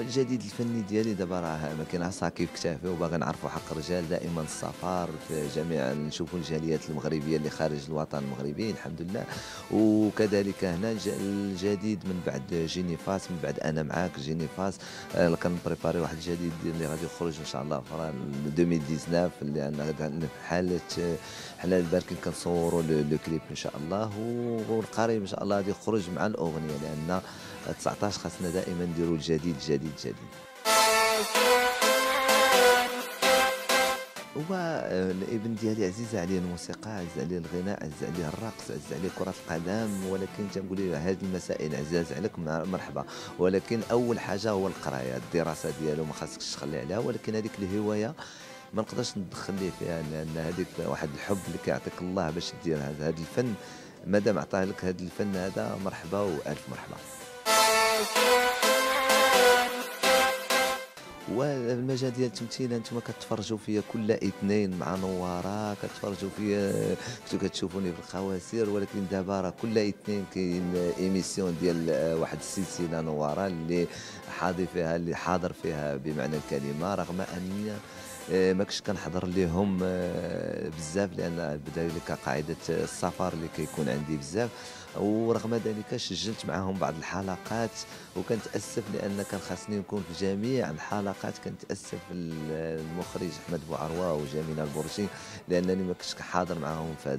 الجديد الفني ديالي دابا راه ما عصا كيف كتافي وباغي نعرفوا حق الرجال دائما السفر في جميع نشوفوا الجاليات المغربية اللي خارج الوطن المغربي الحمد لله. وكذلك هنا الجديد من بعد جيني فاس من بعد أنا معاك جيني فاس. آه، كنبريباري واحد الجديد اللي غادي يخرج إن شاء الله في 2019 اللي أنا حالة حنا الباركين كنصوروا لو كليب إن شاء الله والقريب إن شاء الله غادي يخرج مع الأغنية لأن 19 خاصنا دائما نديروا الجديد جديد جديد. هو الابن ديالي عزيز عليه الموسيقى عزيز عليه الغناء عزيز عليه الرقص عزيز عليه كرة القدم ولكن تنقول له هذه المسائل عزاز عليك مرحبا. ولكن أول حاجة هو القراية الدراسة ديالو ما خاصكش تخلي عليها ولكن هذيك الهواية ما نقدرش ندخل ليه فيها لأن هذيك واحد الحب اللي كيعطيك الله باش دير هذا الفن. مادام عطاه لك هذا الفن هذا مرحبا وألف مرحبا. والمجال ديال التمثيل أنتم كتفرجوا فيا كل اثنين مع نوارة كتفرجوا فيا كنتو كتشوفوني في الخواسير ولكن دابا راه كل اثنين كاين ايميسيون ديال واحد السلسلة نوارة اللي حاضر فيها اللي حاضر فيها بمعنى الكلمة رغم اني آه، ما كنتش كنحضر لهم آه، بزاف لأن بذلك قاعدة السفر اللي كيكون عندي بزاف. ورغم ذلك سجلت معهم بعض الحلقات وكنتاسف لأن كان خاصني نكون في جميع الحلقات. كنتاسف المخرج أحمد بوعروه وجميلة البرشي لأنني ما كنتش حاضر معهم في هذا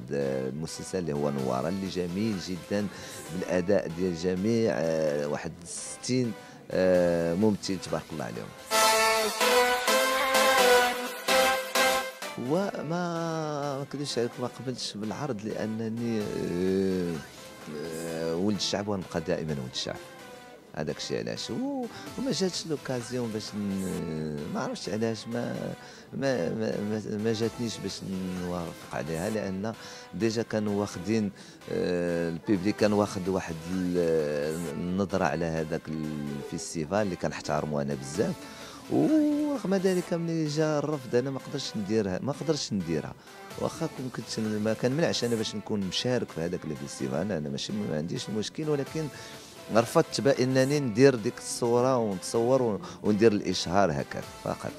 المسلسل اللي هو نواره اللي جميل جدا بالأداء ديال جميع آه، واحد 60 ممثل تبارك الله عليهم. وما ما عليك ما قبلتش بالعرض لأنني آه، آه، ولد الشعب ونبقى دائما ولد الشعب. هذاك الشيء علاش. وما جاتش l'occasion باش ما عرفتش علاش ما ما ما, ما جاتنيش باش نوافق عليها لأن déjà كانوا واخدين آه، ال public كان واخد واحد النظرة على هذاك ال festival اللي كنحترمو أنا بزاف. ورغم ذلك ملي جا الرفض أنا ما قدرتش نديرها ما قدرتش نديرها. واخا كنت ما كان منعش أنا باش نكون مشارك في هذاك ال festival أنا ماشي ما عنديش المشكل ولكن رفضت بأنني ندير ديك الصورة ونتصور وندير الإشهار هكذا فقط.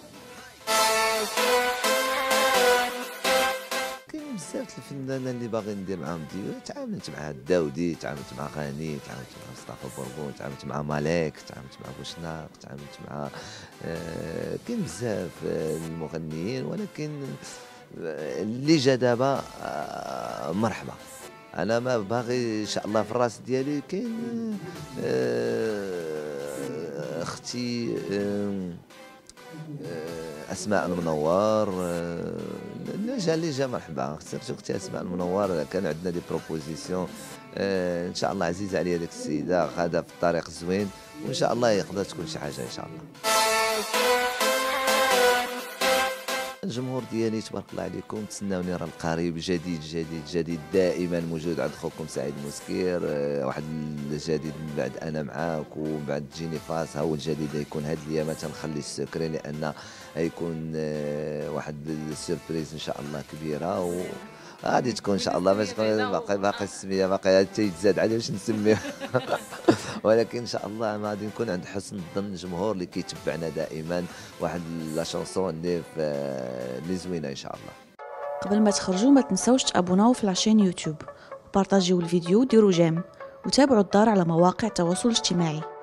بزاف الفنانين اللي باغي ندير معاهم ديو تعاملت مع الداودي تعاملت مع غني تعاملت مع مصطفى بوركون تعاملت مع مالك تعاملت مع بوشناق تعاملت مع آه كاين بزاف المغنيين ولكن اللي جا دابا آه مرحبا. أنا ما باغي إن شاء الله في الراس ديالي كاين آه أختي آه أسماء المنور جا اللي جا مرحبا. أختي اسماء المنور كان عندنا دي بروبوزيسيون إن شاء الله عزيزة عليا ديك السيدة غادة في الطريق الزوين وإن شاء الله يقدر تكون شي حاجة إن شاء الله. الجمهور ديالي تبارك الله عليكم. تسناوني راه القريب جديد جديد جديد. دائما موجود عند خوكم سعيد مسكير آه، واحد الجديد من بعد أنا معاك ومن بعد جيني فاس ها هو الجديد يكون هاد الأيام تنخلي ال secret لأن يكون آه، واحد ال surprise إن شاء الله كبيرة. و غادي تكون إن شاء الله. باش باقي باقي السمية باقي تيتزاد عليه باش نسميه. ولكن إن شاء الله غادي نكون عند حسن الظن الجمهور اللي كيتبعنا دائما. واحد لا شونسون اللي اللي زوينة إن شاء الله. قبل ما تخرجوا ما تنسوش تابوناو في العشان يوتيوب. وبارطاجيو الفيديو وديروا جيم. وتابعوا الدار على مواقع التواصل الاجتماعي.